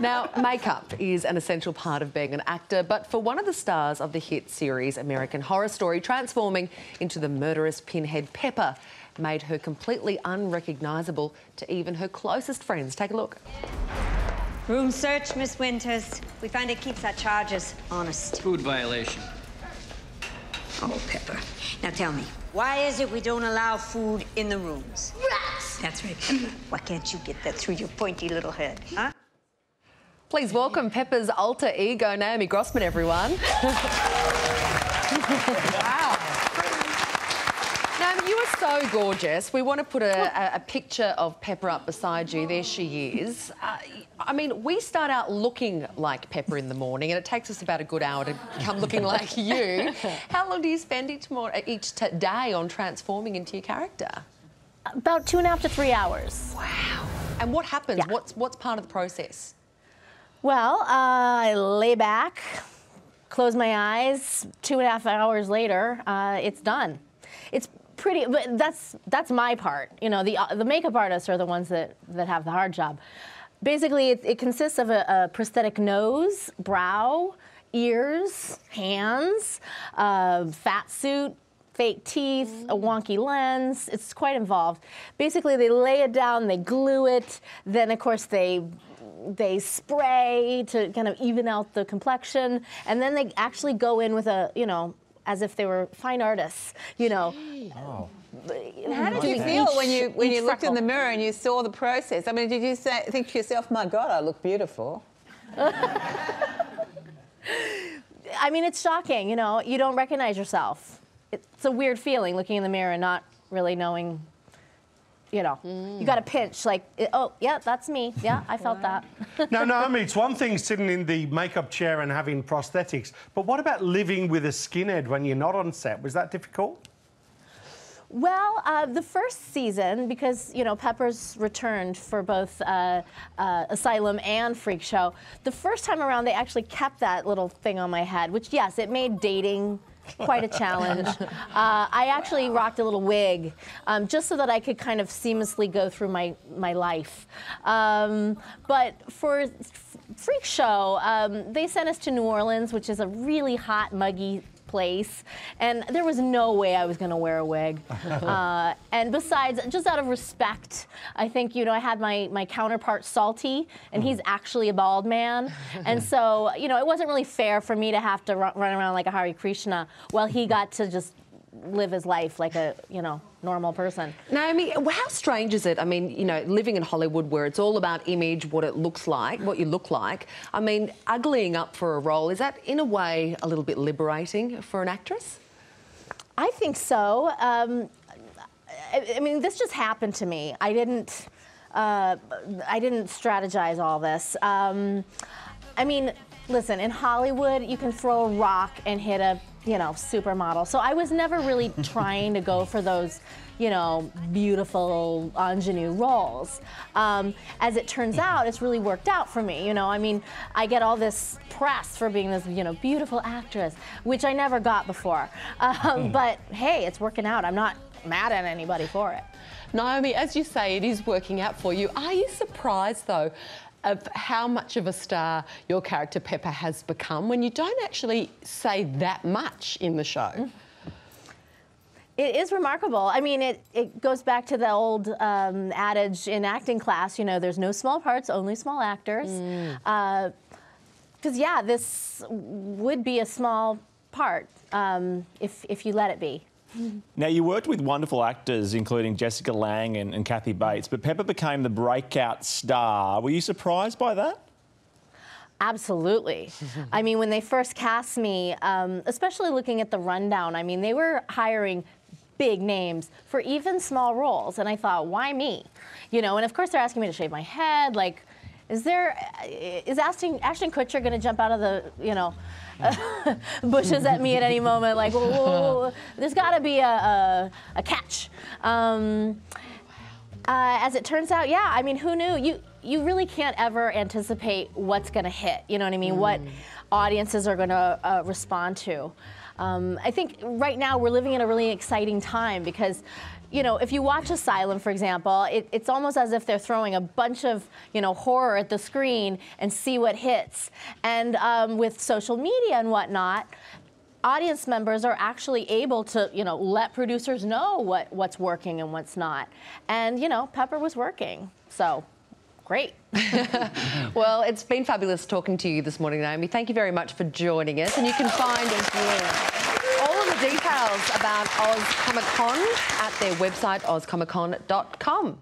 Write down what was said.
Now, makeup is an essential part of being an actor, but for one of the stars of the hit series American Horror Story, transforming into the murderous pinhead Pepper made her completely unrecognisable to even her closest friends. Take a look. Room search, Miss Winters. We find it keeps our charges honest. Food violation. Oh, Pepper. Now tell me, why is it we don't allow food in the rooms? Rats! That's right, Pepper. Why can't you get that through your pointy little head, huh? Please welcome Pepper's alter ego, Naomi Grossman, everyone. wow. Naomi, you are so gorgeous. We want to put a, a, a picture of Pepper up beside you. There she is. Uh, I mean, we start out looking like Pepper in the morning, and it takes us about a good hour to come looking like you. How long do you spend each, more, each day on transforming into your character? About two and a half to three hours. Wow. And what happens? Yeah. What's, what's part of the process? Well, uh, I lay back, close my eyes. Two and a half hours later, uh, it's done. It's pretty, but that's that's my part. You know, the uh, the makeup artists are the ones that that have the hard job. Basically, it, it consists of a, a prosthetic nose, brow, ears, hands, uh, fat suit, fake teeth, a mm. wonky lens. It's quite involved. Basically, they lay it down, they glue it, then of course they they spray to kind of even out the complexion, and then they actually go in with a you know as if they were fine artists, you know. And oh. How did you feel each- when you when you looked in the mirror and you saw the process? I mean, did you say, think to yourself, "My God, I look beautiful"? I mean, it's shocking. You know, you don't recognize yourself. It's a weird feeling looking in the mirror and not really knowing. You know, you got a pinch like, oh, yeah, that's me. Yeah, I felt that. now, Naomi, it's one thing sitting in the makeup chair and having prosthetics, but what about living with a skinhead when you're not on set? Was that difficult? Well, uh, the first season, because you know Peppers returned for both uh, uh, Asylum and Freak Show. The first time around, they actually kept that little thing on my head, which yes, it made dating quite a challenge. Uh, I actually rocked a little wig um, just so that I could kind of seamlessly go through my my life. Um, but for Freak Show, um, they sent us to New Orleans, which is a really hot, muggy place, and there was no way I was going to wear a wig. Uh, and besides, just out of respect, I think you know I had my my counterpart Salty, and he's actually a bald man, and so you know it wasn't really fair for me to have to run, run around like a Hare Krishna. While he got to just live his life like a you know normal person. Naomi, how strange is it? I mean, you know, living in Hollywood where it's all about image, what it looks like, what you look like. I mean, uglying up for a role, is that in a way a little bit liberating for an actress? I think so. Um, I, I mean, this just happened to me. I didn't. Uh, I didn't strategize all this. Um, I mean, listen, in Hollywood, you can throw a rock and hit a, you know, supermodel. So I was never really trying to go for those, you know, beautiful ingenue roles. Um, as it turns out, it's really worked out for me. You know, I mean, I get all this press for being this, you know, beautiful actress, which I never got before. Um, but hey, it's working out. I'm not mad at anybody for it. Naomi, as you say, it is working out for you. Are you surprised, though, of how much of a star your character Pepper has become when you don't actually say that much in the show? It is remarkable. I mean, it, it goes back to the old um, adage in acting class, you know, there's no small parts, only small actors. Because, yeah, this would be a small part um, if, if you let it be. Now, you worked with wonderful actors, including Jessica Lange and, and Kathy Bates, but Pepper became the breakout star. Were you surprised by that? Absolutely. I mean, when they first cast me, um, especially looking at the rundown, I mean, they were hiring big names for even small roles. And I thought, why me? You know, and of course they're asking me to shave my head. Like, is there, is Ashton, Ashton Kutcher going to jump out of the, you know, bushes at me at any moment? Like, whoa, whoa, whoa. there's got to be a, a, a catch. Um, uh, as it turns out, yeah. I mean, who knew? You you really can't ever anticipate what's going to hit. You know what I mean? What audiences are going to uh, respond to. Um, I think right now we're living in a really exciting time because you know, if you watch Asylum, for example, it, it's almost as if they're throwing a bunch of, you know, horror at the screen and see what hits. And um, with social media and whatnot, audience members are actually able to, you know, let producers know what, what's working and what's not. And, you know, Pepper was working. So, great. well, it's been fabulous talking to you this morning, Naomi. Thank you very much for joining us. And you can find all of the details about Oz Comic Con at their website, ozcomiccon.com.